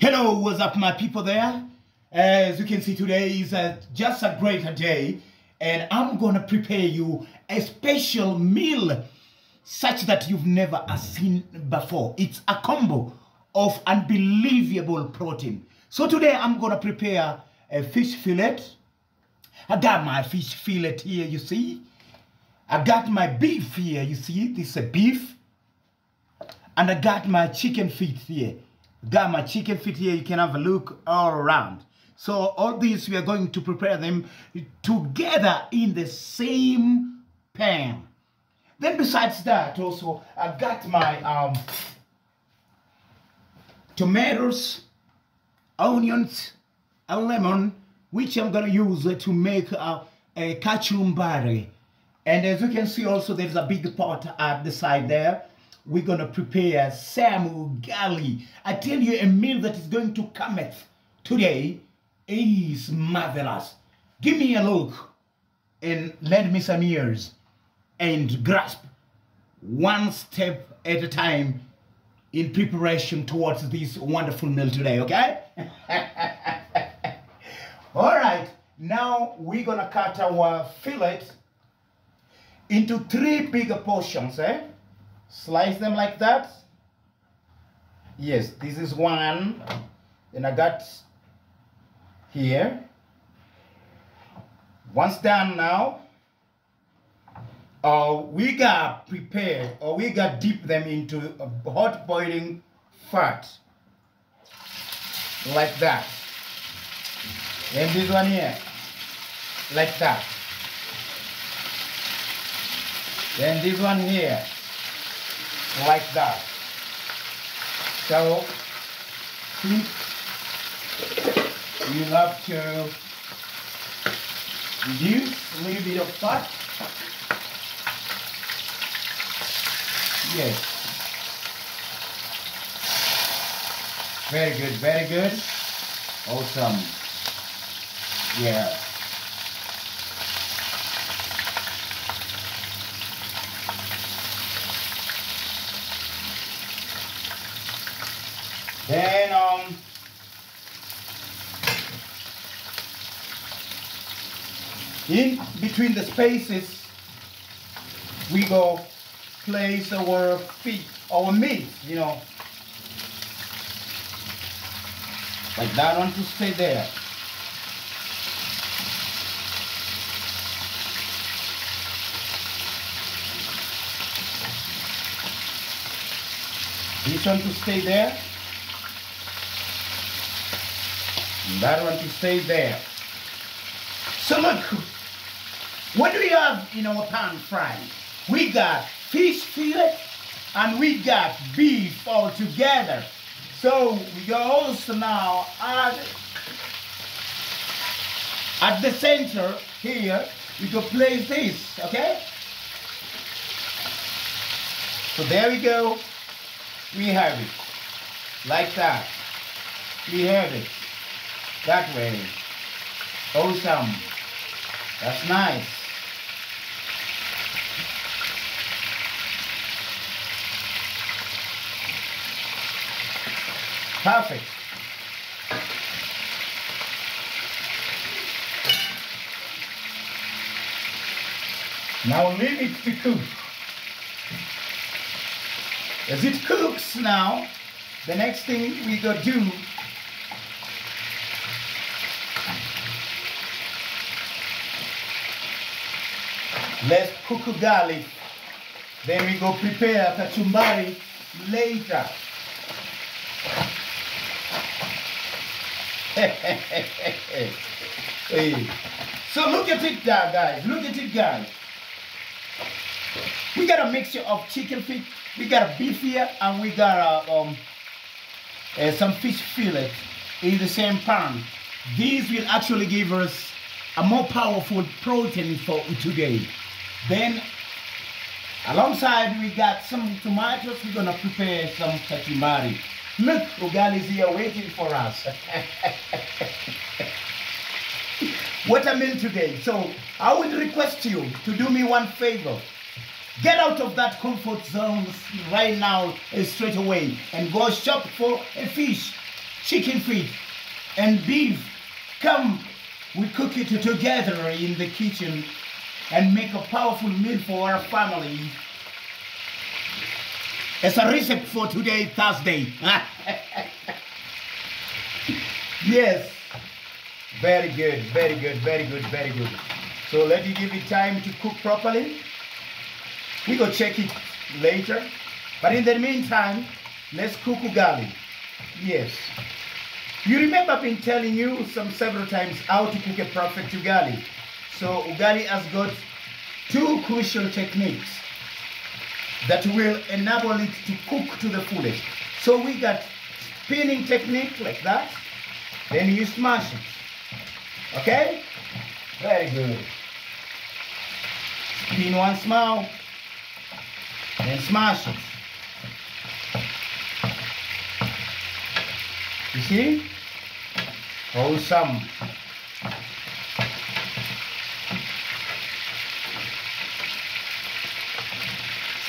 Hello, what's up, my people there? As you can see, today is a, just a great day, and I'm gonna prepare you a special meal such that you've never seen before. It's a combo of unbelievable protein. So today I'm gonna prepare a fish fillet. I got my fish fillet here, you see. I got my beef here, you see. This is a beef. And I got my chicken feet here. My chicken feet here. You can have a look all around. So all these, we are going to prepare them together in the same pan. Then besides that, also, I got my um, tomatoes, onions, and lemon, which I'm going to use to make a, a kachumbari. And as you can see also, there's a big pot at the side there we're going to prepare some ugali. I tell you, a meal that is going to come today is marvelous. Give me a look and lend me some ears and grasp one step at a time in preparation towards this wonderful meal today, okay? All right, now we're gonna cut our fillet into three bigger portions, eh? Slice them like that. Yes this is one then I got here. Once done now uh, we got prepared or we got dip them into a hot boiling fat like that. And this one here like that. And this one here like that. So since you have to reduce a little bit of fat, yes. Very good, very good. Awesome. Yeah. Then um in between the spaces we go place our feet, our meat, you know. Like that one to stay there. This one to stay there. That one to stay there. So look, what do we have in our pan fry? We got fish fillet and we got beef all together. So we go also now add at the center here, we go place this, okay? So there we go. We have it. Like that. We have it. That way. Awesome. That's nice. Perfect. Now leave it to cook. As it cooks now, the next thing we go do Let's cook garlic. Then we go prepare kachumbari later. hey. So look at it there, guys. Look at it, guys. We got a mixture of chicken feet, we got a beef here, and we got a, um, uh, some fish fillet in the same pan. These will actually give us a more powerful protein for today. Then, alongside we got some tomatoes, we're gonna prepare some kachumbari. Look, Ugali is here waiting for us. what I mean today. So I would request you to do me one favor. Get out of that comfort zone right now, uh, straight away, and go shop for a fish chicken feet, and beef. Come, we cook it together in the kitchen and make a powerful meal for our family. It's a recipe for today, Thursday. yes. Very good, very good, very good, very good. So let me give it time to cook properly. We go check it later. But in the meantime, let's cook ugali. Yes. You remember I've been telling you some several times how to cook a perfect ugali. So ugali has got two crucial techniques that will enable it to cook to the fullest. So we got spinning technique like that, then you smash it. Okay? Very good. Spin once more, then smash it. You see? Awesome.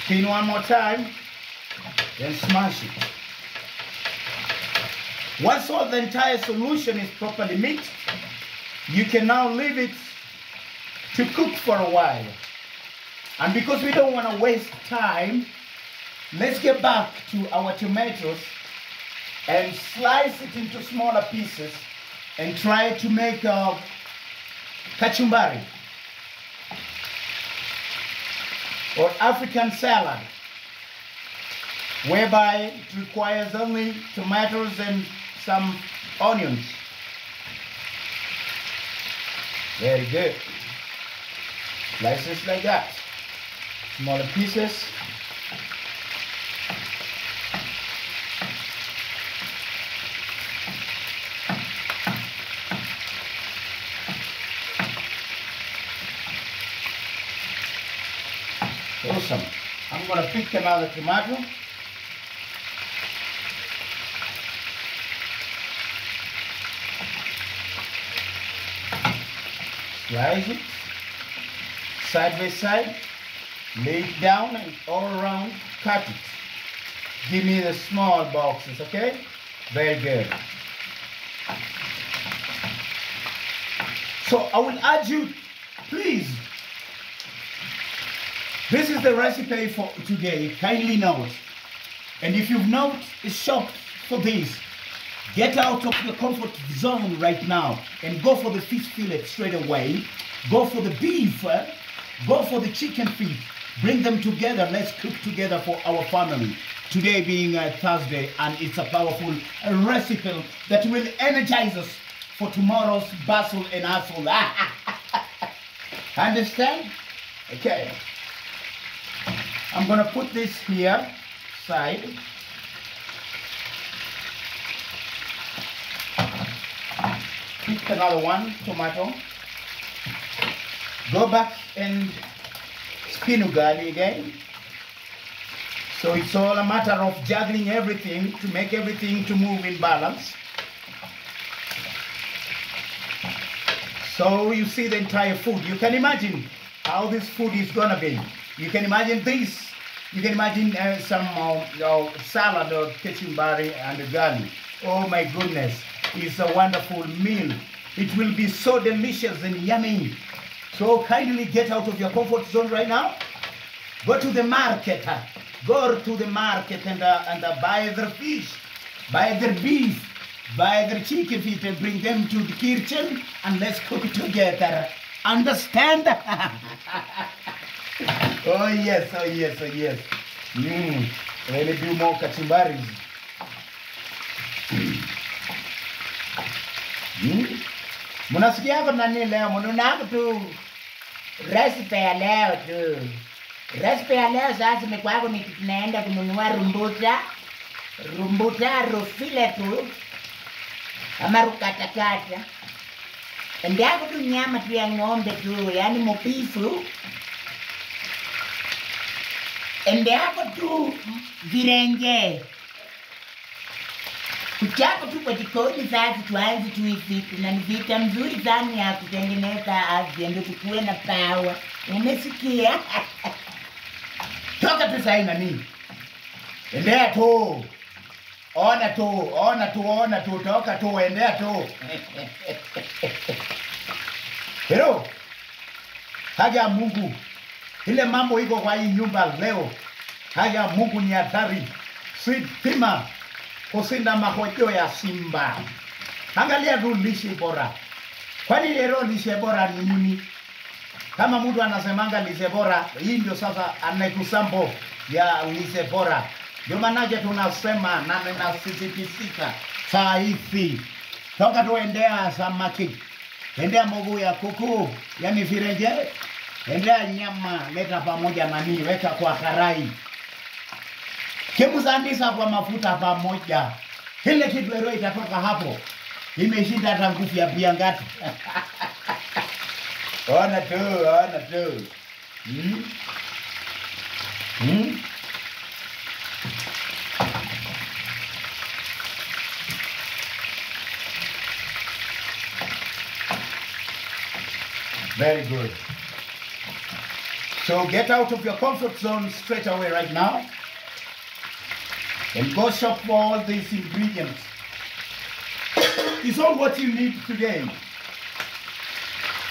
One more time, then smash it. Once all the entire solution is properly mixed, you can now leave it to cook for a while. And because we don't want to waste time, let's get back to our tomatoes and slice it into smaller pieces and try to make uh, a kachumbari or African salad, whereby it requires only tomatoes and some onions. Very good. Slices like that. Smaller pieces. Awesome. Pick another tomato. Slice it side by side, lay it down and all around, cut it. Give me the small boxes, okay? Very good. So I will urge you, please, this is the recipe for today, kindly note. And if you've not shopped for this, get out of your comfort zone right now and go for the fish fillet straight away. Go for the beef, eh? go for the chicken feet. Bring them together. Let's cook together for our family. Today being a Thursday, and it's a powerful recipe that will energize us for tomorrow's bustle and hustle. Understand? Okay. I'm gonna put this here, side. Pick another one, tomato. Go back and spin ugali again. So it's all a matter of juggling everything to make everything to move in balance. So you see the entire food. You can imagine how this food is gonna be. You can imagine this. You can imagine uh, some uh, salad or kitchen kachumbari and ugali. Oh my goodness, it's a wonderful meal. It will be so delicious and yummy. So kindly get out of your comfort zone right now. Go to the market. Go to the market and, uh, and uh, buy their fish, buy their beef, buy their chicken feet and bring them to the kitchen and let's cook together. Understand? oh yes, oh yes, oh yes. Mm. Let me do more kachumbaris. Mm. hapo nani leo? Mnaonaga tu recipe ya leo tu. Recipe ya leo sasa imekuwako ni tunaenda kununua rumbuta, rumbuta rufile tu ama rukatakata. Endapo tu nyama tu ya ng'ombe tu, yani mupifu. Endapo tu virenge. Kuchako tu kwa jikoni sasa tuanze tu hivi na ni vita mzuri sana ya kutengeneza afya ndio tukuwe na pawa. Umesikia? Toka tu sahi nani? Endea tu. ona tu, ona tu, ona tu, toka tu, endea tu. Hero, haja Mungu, ile mambo iko kwa hii nyumba leo, haya Mungu ni hatari, si pima kushinda mahojo ya simba. Angalia tu lishe bora. Kwani leo lishe bora ni nini? Kama mtu anasemanga lishe bora, hii ndio sasa anaikusambo ya lishe bora. Ndio maanake tunasema na ninasisitisika saa hizi, toka tuendea samaki, endea mguu ya kuku, yani virenje, endea nyama, leta pamoja na mimi, weka kwa karai, chemsandisa kwa mafuta pamoja. Ile kitu ero itatoka hapo, imeshinda hata nguvu ya biangati. ona tu, ona tu. Hmm? Hmm? Very good. So get out of your comfort zone straight away right now and go shop for all these ingredients. It's all what you need today.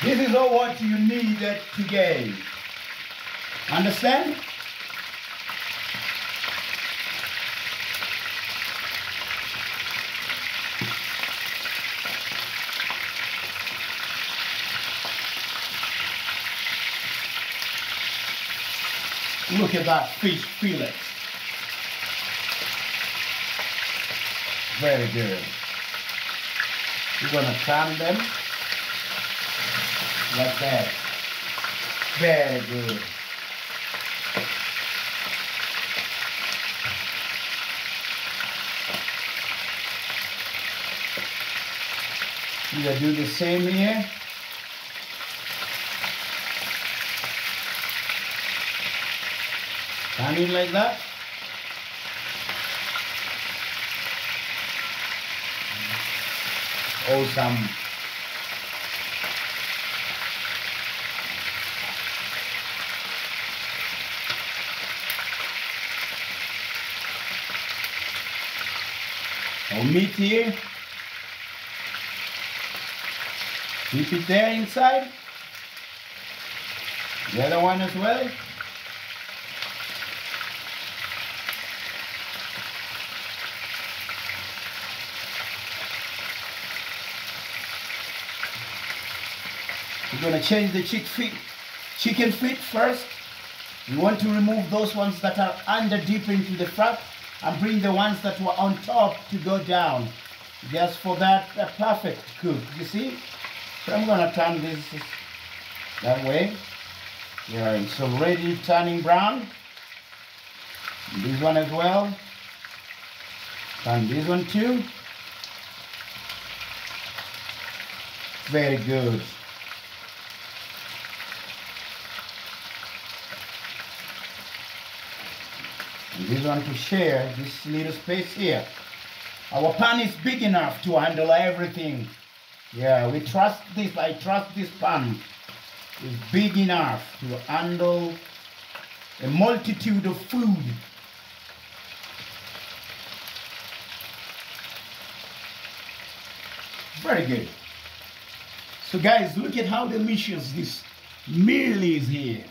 This is all what you need today. Understand? Look at that fish fillet. Very good. You're gonna turn them like that. Very good. You gonna do the same here. It like that. Awesome. Our meat here. Keep it there inside. The other one as well. Gonna change the chick feet, chicken feet first. We want to remove those ones that are under deep into the front and bring the ones that were on top to go down. Just for that a perfect cook, you see? So I'm gonna turn this that way. Yeah, it's already turning brown. This one as well. Turn this one too. Very good. This one to share this little space here. Our pan is big enough to handle everything. Yeah, we trust this. I trust this pan is big enough to handle a multitude of food. Very good. So guys, look at how delicious this meal is here.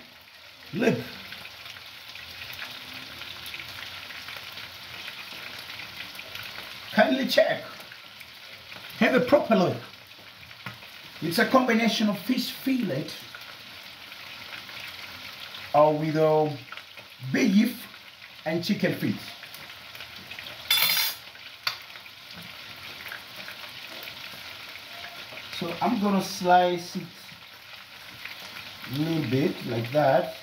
Look. Kindly check. Have a proper look. It's a combination of fish fillet or with uh, beef and chicken feet. So I'm gonna slice it a little bit like that.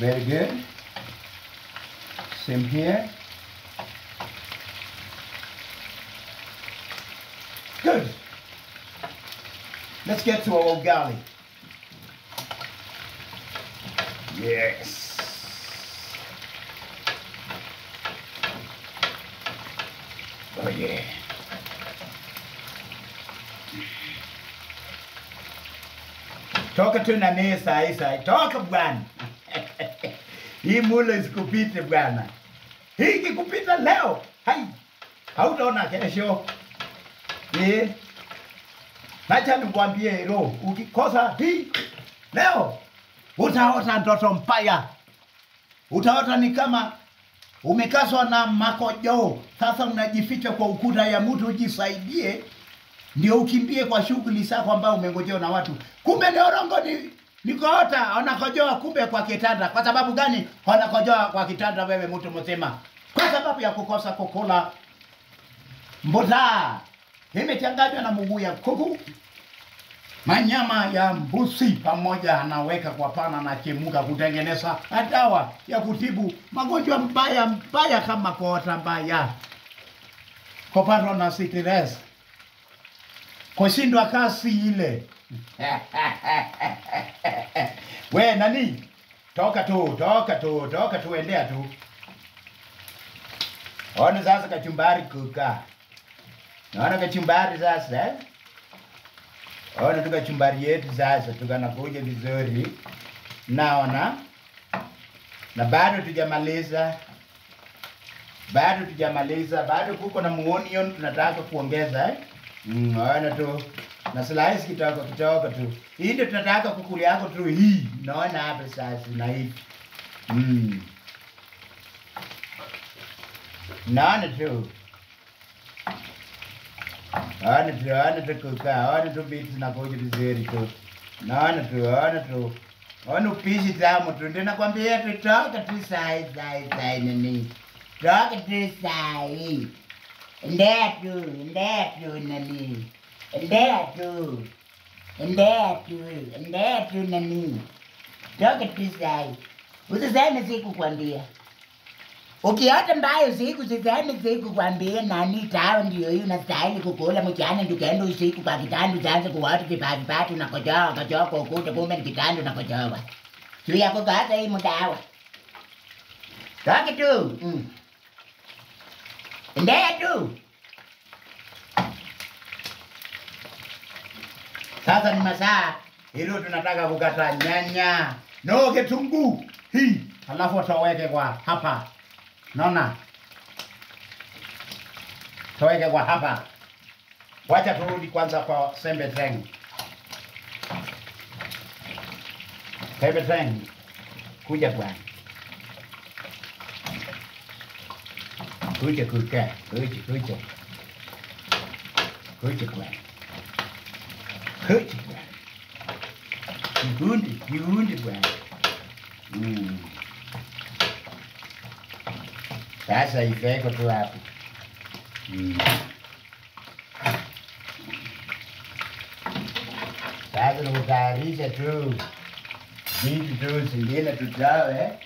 Very good. Same here. Good. Let's get to our ugali. Yes. Oh yeah. toka tu na sahi sahi, toka bwana. Hii mule isikupite bwana, hii kikupita leo hai hautaona kesho. Eh, nacha nikwambie hilo, ukikosa hii leo utaota ndoto mbaya, utaota ni kama umekaswa na makojoo. Sasa unajificha kwa ukuta ya mtu ujisaidie, ndio ukimbie kwa shughuli zako ambayo umengojewa na watu. Kumbe ni orongo ni nikoota wanakojoa kumbe kwa kitanda. Kwa sababu gani wanakojoa kwa kitanda? Wewe mtu mzima, kwa sababu ya kukosa kukula mbuta imechanganywa na mguu ya kuku, manyama ya mbuzi pamoja, anaweka kwa pana na chemuka kutengeneza dawa ya kutibu magonjwa mbaya mbaya kama kuota mbaya, kupatwa na stress, kushindwa kasi ile. We nani, toka tu, toka tu, toka tu, endea tu. Ona sasa kachumbari kuka. Naona kachumbari sasa eh? Ona tu kachumbari yetu sasa tukanakuja vizuri. Naona na bado tujamaliza, bado tujamaliza, bado kuko na muonion tunataka kuongeza eh? Mm, ona tu na slice kidogo kidogo tu. Hii ndio tunataka kukuli yako tu hii. Naona hapa sasa na hii. Mm. Naona tu. Naona tu, naona tu kuka, naona tu beats na kuja vizuri tu. Naona tu, naona tu. Naona upishi tamu tu. Ndio nakwambia tu toka tu sai sai sai nini. Toka tu sai. Ndea tu, ndea tu nani ndeyatu ndeyatu tu nani toke tisai usiseme siku kwambia. Ukiota mbayo usiku usiseme siku kwambia nani tawa ndio hiyo nastahili kukula mchana ndikaenda usiku kwa kitanda usianze kuota vipavipatu nakojoa kojoa kwa ukuta kumbe ni kitanda unakojoa. Juu ya kukata hii mdawa. Toke tu mm. tu Sasa ni masaa. Hilo tunataka kukata nyanya. No kitunguu hii, halafu utaweke kwa hapa. Naona? Taweke kwa hapa. Wacha turudi kwanza kwa sembe teng. Sembe teng, kuja bwana, kuja kuja kuja kuja. Kuja bwana, cooking bread. Yehunda, Yehunda bread. Mm. Essa aí vem com o lado. Hum. Sabe no garija tu, vinte tu, cinquenta tu tal, é?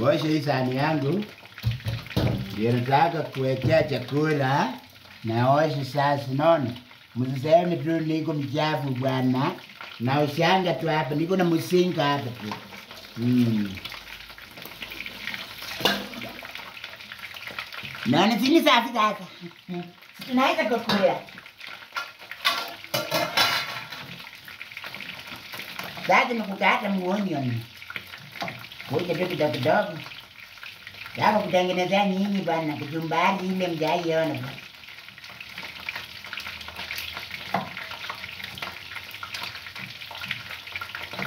Hoje eles aneando, eles dão para cuequer de cura, hein? Naoshe sasa, naona msiseme tu niko mchafu bwana, naoshanga tu hapa, niko na msinga hapa tu. Mm. Naona sini safi sasa. Tunaweza kukula. Sasa Nikukata muonion. Kuja tu kidogo kidogo. Sasa kutengenezea nini bwana? Kuchumbari ile mjaiona bwana.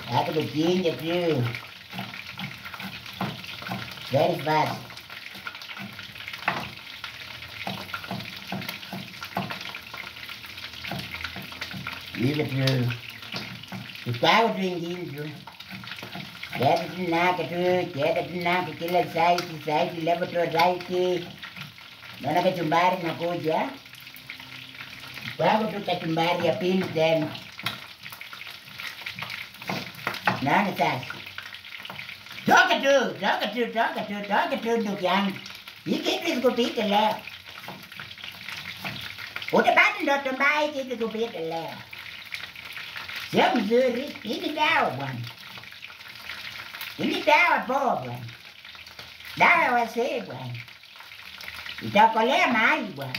Rápido, pinga, pio. É Very fast. Pinga, pio. Estava prendido. Quebra de nada, pio. Quebra de nada. Que ele sai, que sai, que leva teu raio, que... Não é que tumbar na coisa, Estava tu catumbari a pino dentro. đó là sao đó cái trường đó cái trường đó cái trường đó cái trường được dành ý kiến đi cô biết rồi là. Ủa, cái bát đó trong bay chứ cô biết rồi là. Giống đi ý kiến đau bằng ý đau là bò bằng đau là hoa xế bằng thì tao có lẽ mãi bằng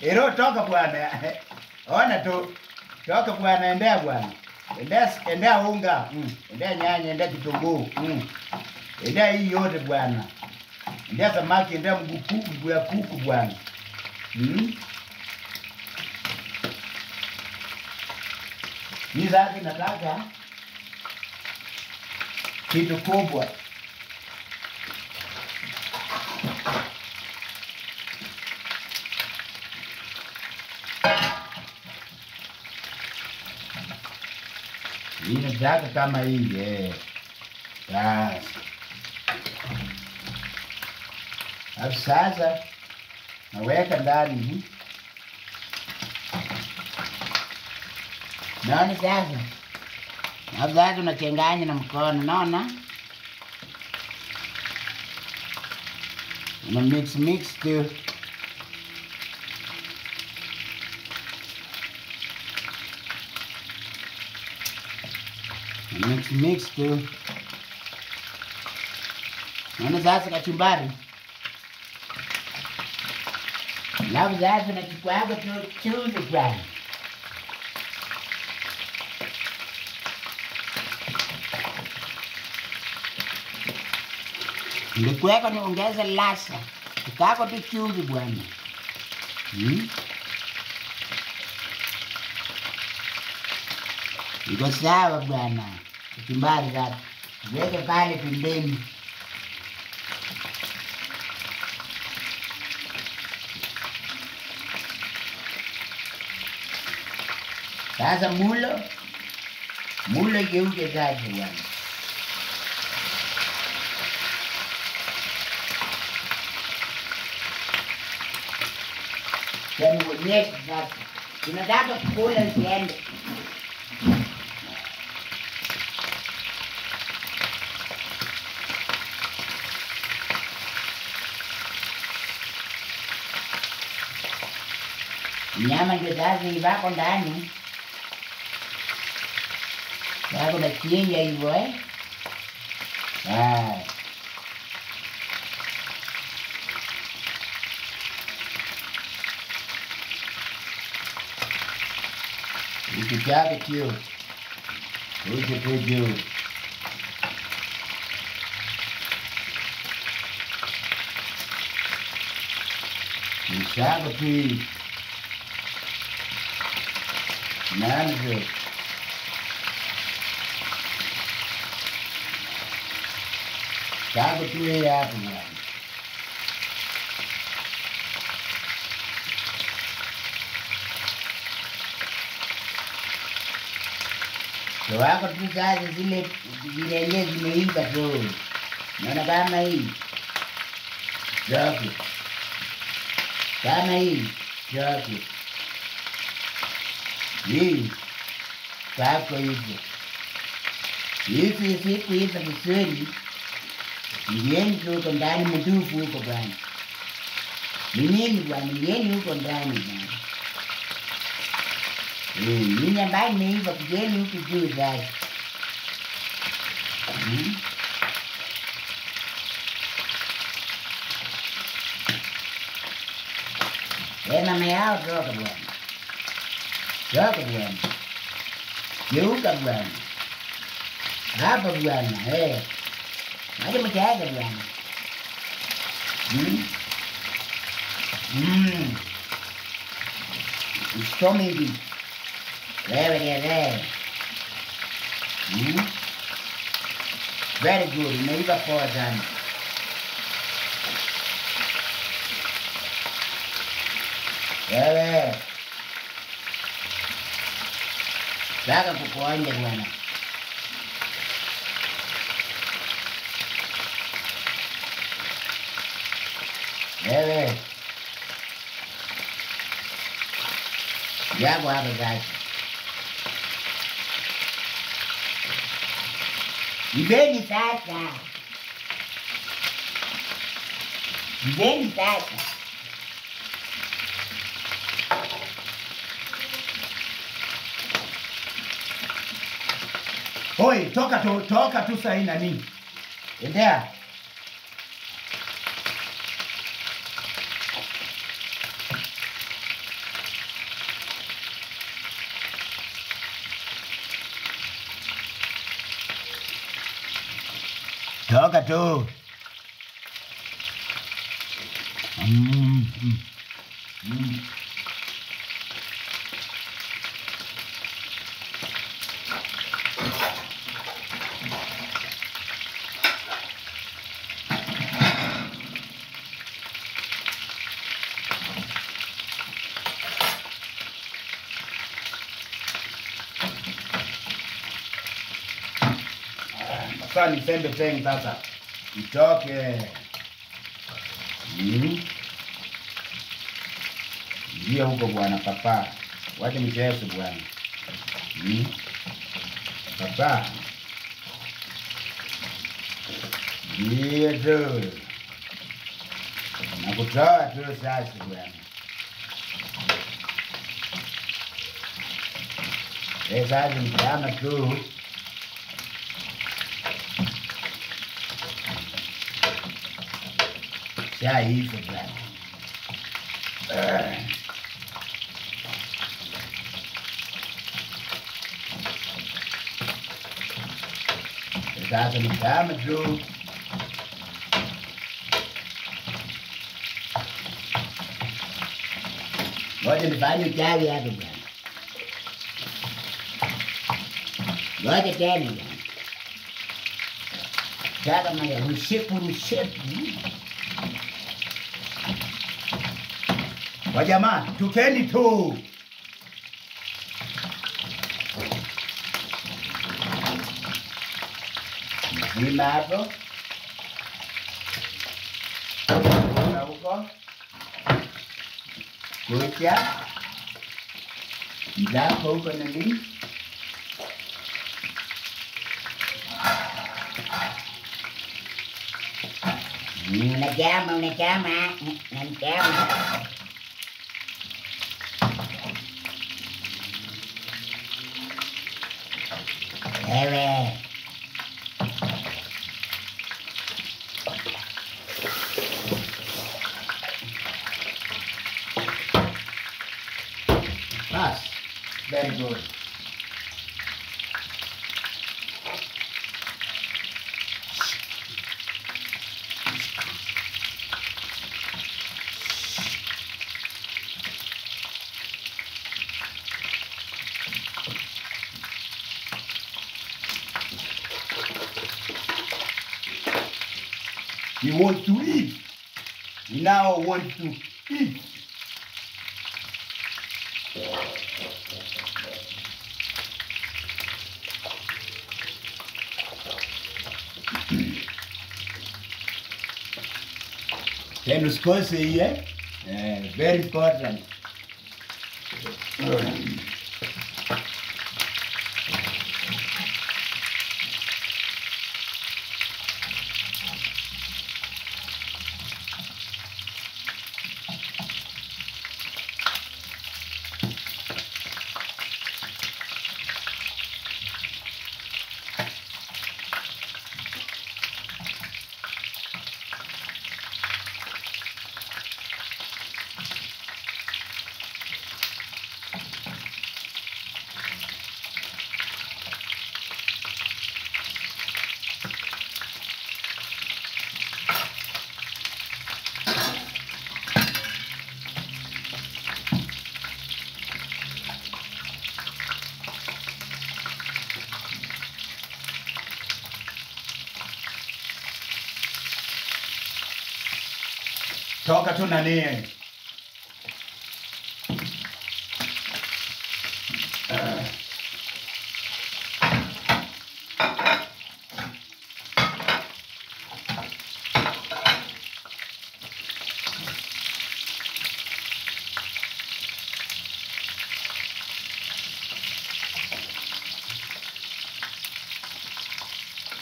Ero toka bwana. Ona tu Toka bwana, endea bwana. Endea endea unga. Mm. Endea nyanya, endea kitunguu. Mm. Endea hii yote bwana. Endea samaki, endea mguu mguu ya kuku bwana. mm. Sasa nataka kitu kubwa. Hii kama hii eh. Basi. Alafu sasa naweka ndani. Naona sasa. Alafu sasa unachanganya na mkono, naona? Una mix mix tu. Mix mix tu. Naona sasa kachumbari. Alafu sasa nachukua hapo tu chumvi bwana. Nilikuweka niongeze lasa, ukako tu chumvi bwana. Hmm? Iko sawa bwana, sasa weke pale pembeni. Sasa mulo mulo igeuke sasa bwana. Yanionyeshe sasa, tunataka kula usiende. nyaman ke dazi ba kon dani ba ko da kien ya ibu eh ah Itu jaga kio. Itu tujuh. Jaga kio manager Sabatry Avenue. तो आप अपनी चार जिले जिले जिले ही करो मैंने कहा नहीं जाके कहा नहीं जाके hii kako hivyo. Hizi siku hizi za Kiswahili huko ndani mtufu huko bwana. Ni nini bwana? Ingieni huko ndani bwana. Nini ambayo imeiva kujeni huku juu sasa. Tena mayao toka bwana. Toka bwana. Geuka bwana. Hapa bwana, eh. Maji mchaga bwana. Mm. Mm. Usitome hivi. Wewe ni wewe. Mm. Very good. Umeiva poa sana. Wewe. Saka kukuonja bwana. Wewe. Jambo hapa sasa. Ibeni sasa. Ibeni sasa. Oi, toka to, toka tu sahi nani, endea toka tu. Mm mm, Mm. Sasa nisembe peng sasa. Itoke. Mm. Ndio huko bwana papa. Wacha mchezo bwana. Mm. Papa. Ndio tu. Nakutoa tu sasa bwana. Sasa mtama tu. Já isso, velho. É. Sasa ni kama tu ngoja nifanye uchawi hapo bwana. Ngoja tena bwana. Sasa maya rushepu rushepu. Wajamani, tukeni tu. Mzima hapo. Kuka huko. Kucha. Mzako huko na nini? Unachama, unachama, unachama. Wewe. Bas. Very good. Want to eat. We now want to eat. Then usikose hii eh? Eh, very important. wakatona naye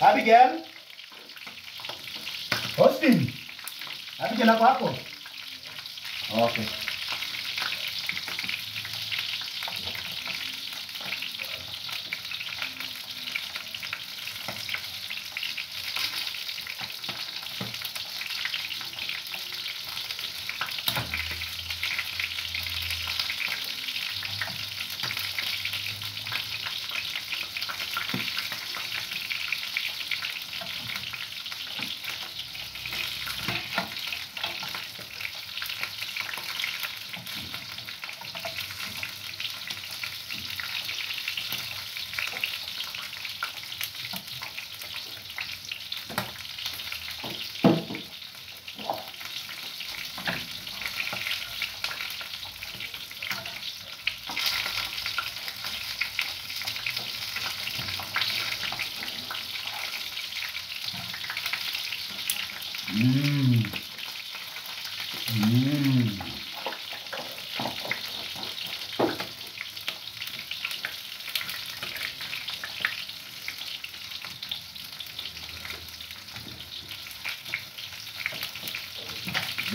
Abigail. Austin. Abigail apa aku? Okay.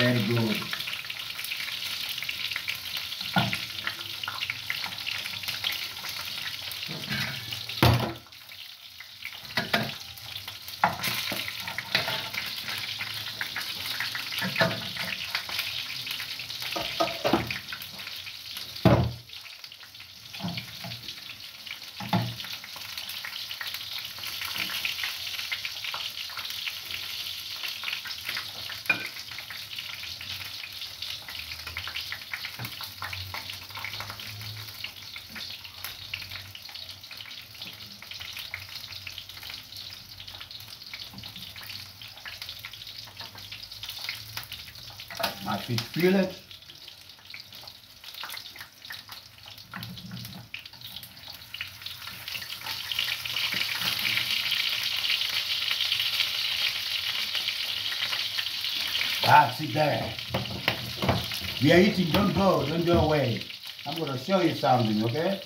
Very good. Feet feel it. That's it there. We are eating, don't go, don't go away. I'm gonna show you something, okay?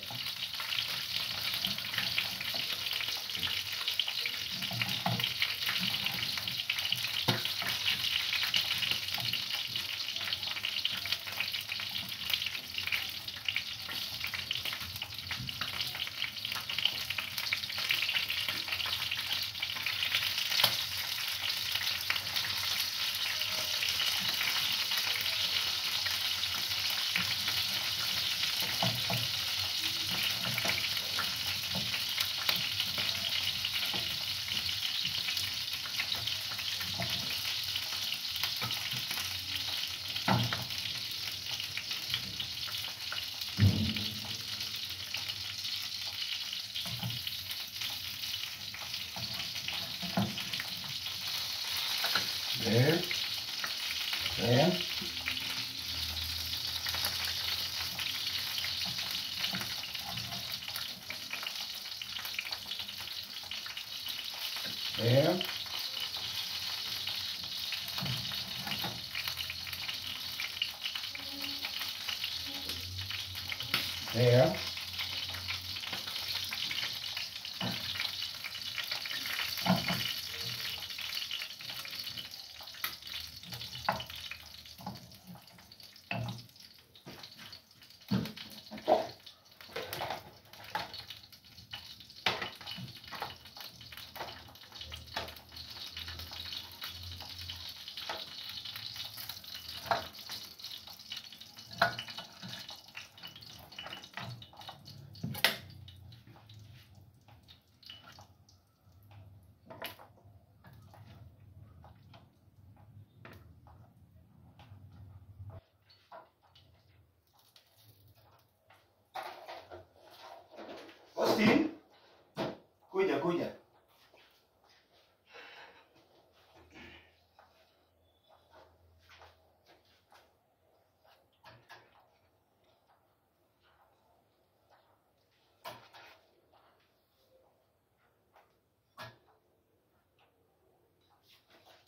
Kuja kuja.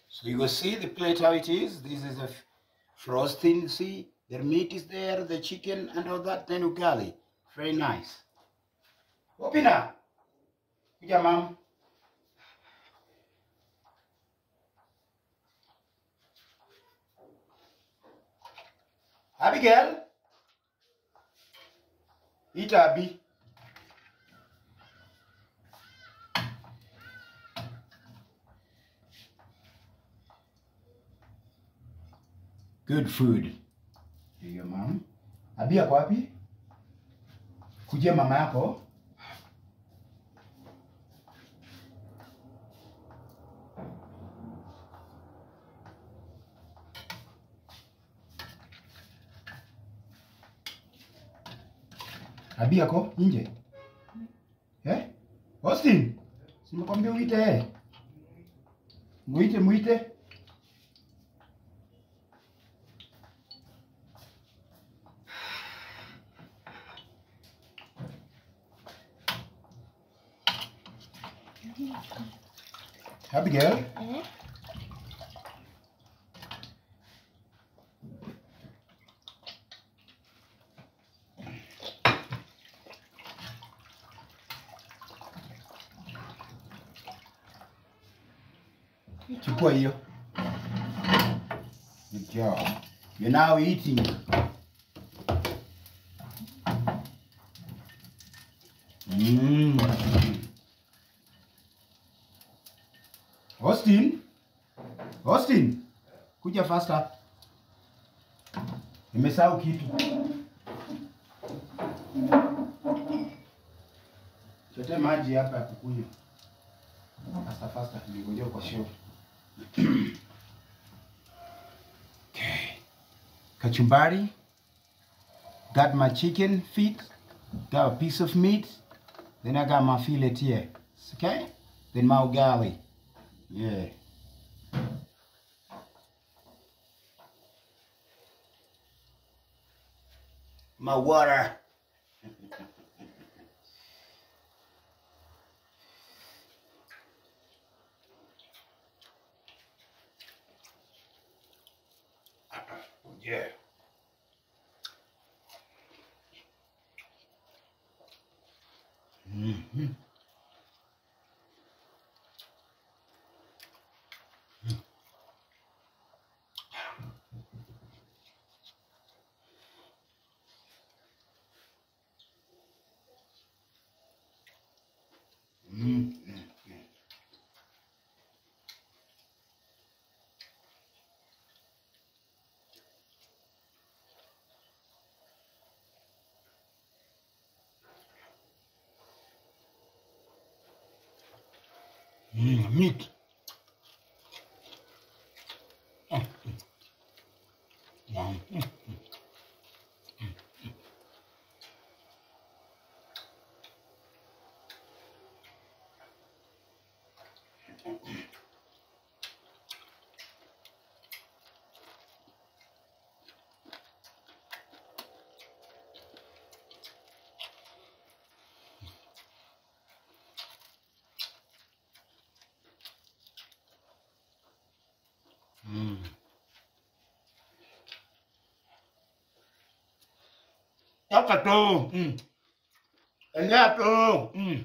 So you will see the plate how it is. This is a frosting. See, the meat is there, the chicken and all that. Then ugali, very nice. Opina. Kuja mama. Abigail. Ita Abi. Good food. Hiyo mama. Abi yako wapi? Kujia mama yako. Abi yako nje? Eh? Austin, simekwambia uite eh. Muite muite. Abigail, Eh? Chukua hiyo Good job. You're now eating. Mm. Austin, Austin, kuja faster. Nimesahau kitu. Chote maji hapa ya kukunywa. Faster faster, ningojea kwa show. okay. Kachumbari. Got my chicken feet. Got a piece of meat. Then I got my fillet here. Okay? Then my ugali. Yeah. My water. Yeah. Mhm. Mmm, Mickey. Gato! Hum. É Gato! Hum.